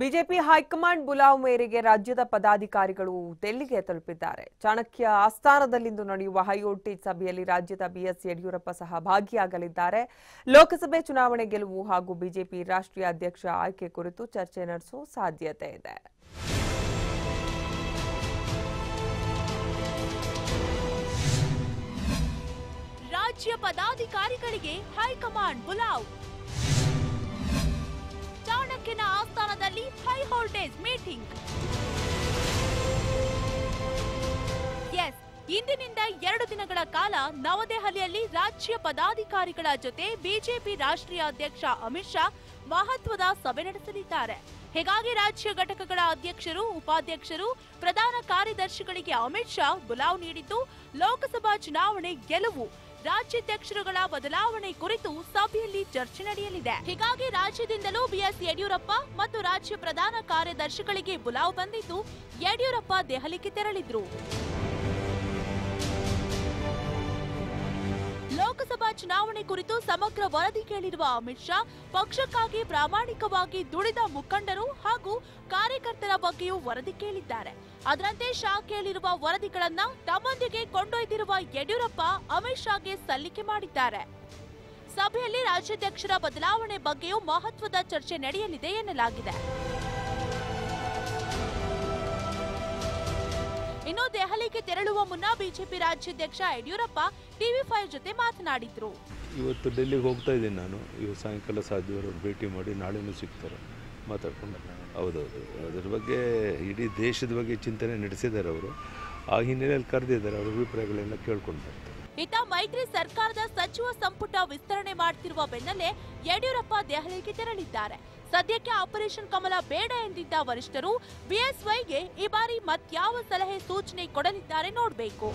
BJP high command ಬುಲಾವ್ ಮೇರೆಗೆ ರಾಜ್ಯದ ಪದಾಧಿಕಾರಿಗಳು ದೆಲ್ಲಿಗೆ ತಲುಪಿದ್ದಾರೆ. ಚಾಣಕ್ಯ ಆಸ್ಥಾನದಲ್ಲಿಂದು ನಡೆಯುವ ಹೈವೋಲ್ಟೇಜ್ ಸಭೆಯಲ್ಲಿ ರಾಜ್ಯದ ಬಿಎಸ್ ಯಡಿಯೂರಪ್ಪ ಸಹ ಭಾಗಿಯಾಗಲಿದ್ದಾರೆ. ಲೋಕಸಭೆ ಚುನಾವಣೆ ಗೆಲುವು ಹಾಗೂ ಬಿಜೆಪಿ ರಾಷ್ಟ್ರೀಯ ಅಧ್ಯಕ್ಷ ಆಯ್ಕೆ ಕುರಿತು ಚರ್ಚೆ ನಡೆಸುವ ಸಾಧ್ಯತೆ ಇದೆ. ರಾಜ್ಯ ಪದಾಧಿಕಾರಿಗಳಿಗೆ ಹೈಕಮಾಂಡ್ ಬುಲಾವ್. ಆಸ್ಥಾನದಲ್ಲಿ ಹೈ ವೋಲ್ಟೇಜ್ ಮೀಟಿಂಗ್ ಎಸ್ ಇಂದಿನಿಂದ ಎರಡು ದಿನಗಳ ಕಾಲ ನವದೆಹಲಿಯಲ್ಲಿ ರಾಜ್ಯ ಪದಾಧಿಕಾರಿಗಳ ಜೊತೆ ಬಿಜೆಪಿ ರಾಷ್ಟ್ರೀಯ ಅಧ್ಯಕ್ಷ ಅಮಿತ್ ಶಾ ಮಹತ್ವದ ಸಭೆ ನಡೆಸಲಿದ್ದಾರೆ. ಹೀಗಾಗಿ ರಾಜ್ಯ ಘಟಕಗಳ ಅಧ್ಯಕ್ಷರು, ಉಪಾಧ್ಯಕ್ಷರು, ಪ್ರಧಾನ ಕಾರ್ಯದರ್ಶಿಗಳಿಗೆ ಅಮಿತ್ ಶಾ ಬುಲಾವ್ ನೀಡಿದ್ದು, ಲೋಕಸಭಾ ಚುನಾವಣೆ ಗೆಲುವು. ರಾಜ್ಯಾಧ್ಯಕ್ಷರುಗಳ ಬದಲಾವಣೆ ಕುರಿತು ಸಭೆಯಲ್ಲಿ ಚರ್ಚೆ ನಡೆಯಲಿದೆ. ಹೀಗಾಗಿ ರಾಜ್ಯದಿಂದಲೂ ಬಿಎಸ್ ಯಡಿಯೂರಪ್ಪ ಮತ್ತು ರಾಜ್ಯ ಪ್ರಧಾನ ಕಾರ್ಯದರ್ಶಿಗಳಿಗೆ ಬುಲಾವ್ ಬಂದಿದ್ದು, ಯಡಿಯೂರಪ್ಪ ದೆಹಲಿಗೆ ತೆರಳಿದ್ರು. ಚುನಾವಣೆ ಕುರಿತು ಸಮಗ್ರ ವರದಿ ಕೇಳಿರುವ ಅಮಿತ್ ಶಾ, ಪಕ್ಷಕ್ಕಾಗಿ ಪ್ರಾಮಾಣಿಕವಾಗಿ ದುಡಿದ ಮುಖಂಡರು ಹಾಗೂ ಕಾರ್ಯಕರ್ತರ ಬಗ್ಗೆಯೂ ವರದಿ ಕೇಳಿದ್ದಾರೆ. ಅದರಂತೆ ಶಾ ಕೇಳಿರುವ ವರದಿಗಳನ್ನ ತಮ್ಮೊಂದಿಗೆ ಕೊಂಡೊಯ್ದಿರುವ ಯಡಿಯೂರಪ್ಪ ಅಮಿತ್ ಶಾಗೆ ಸಲ್ಲಿಕೆ ಮಾಡಿದ್ದಾರೆ. ಸಭೆಯಲ್ಲಿ ರಾಜ್ಯಾಧ್ಯಕ್ಷರ ಬದಲಾವಣೆ ಬಗ್ಗೆಯೂ ಮಹತ್ವದ ಚರ್ಚೆ ನಡೆಯಲಿದೆ ಎನ್ನಲಾಗಿದೆ. ಇನ್ನು ದೆಹಲಿಗೆ ತೆರಳುವ ಮುನ್ನ ಬಿಜೆಪಿ ರಾಜ್ಯಾಧ್ಯಕ್ಷ ಯಡಿಯೂರಪ್ಪ ಟಿವಿ ಫೈವ್ ಜೊತೆ ಮಾತನಾಡಿದ್ರು. ಇವತ್ತು ಡೆಲ್ಲಿಗೆ ಹೋಗ್ತಾ ಇದ್ದೀನಿ ನಾನು. ಇವತ್ತು ಸಾಯಂಕಾಲ ಸಾಧ್ಯವರು ಭೇಟಿ ಮಾಡಿ ನಾಳೆನೂ ಸಿಗ್ತಾರೆ. ಮಾತಾಡ್ಕೊಂಡು. ಹೌದೌದು. ಅದ್ರ ಬಗ್ಗೆ ಇಡೀ ದೇಶದ ಬಗ್ಗೆ ಚಿಂತನೆ ನಡೆಸಿದ್ದಾರೆ ಅವರು. ಆ ಹಿನ್ನೆಲೆಯಲ್ಲಿ ಕರೆದಿದ್ದಾರೆ. ಅವ್ರ ಅಭಿಪ್ರಾಯಗಳೆಲ್ಲ ಕೇಳ್ಕೊಂಡು ಬರ್ತಾರೆ. ಮೈತ್ರಿ ಸರ್ಕಾರದ ಸಚಿವ ಸಂಪುಟ ವಿಸ್ತರಣೆ ಮಾಡ್ತಿರುವ ಬೆನ್ನಲ್ಲೇ ಯಡಿಯೂರಪ್ಪ ದೆಹಲಿಗೆ ತೆರಳಿದ್ದಾರೆ. ಸದ್ಯಕ್ಕೆ ಆಪರೇಷನ್ ಕಮಲ ಬೇಡ ಎಂದಿದ್ದ ವರಿಷ್ಠರು, ಬಿಎಸ್ವೈಗೆ ಈ ಬಾರಿ ಮತ್ಯಾವ ಸಲಹೆ ಸೂಚನೆ ಕೊಡಲಿದ್ದಾರೆ ನೋಡಬೇಕು.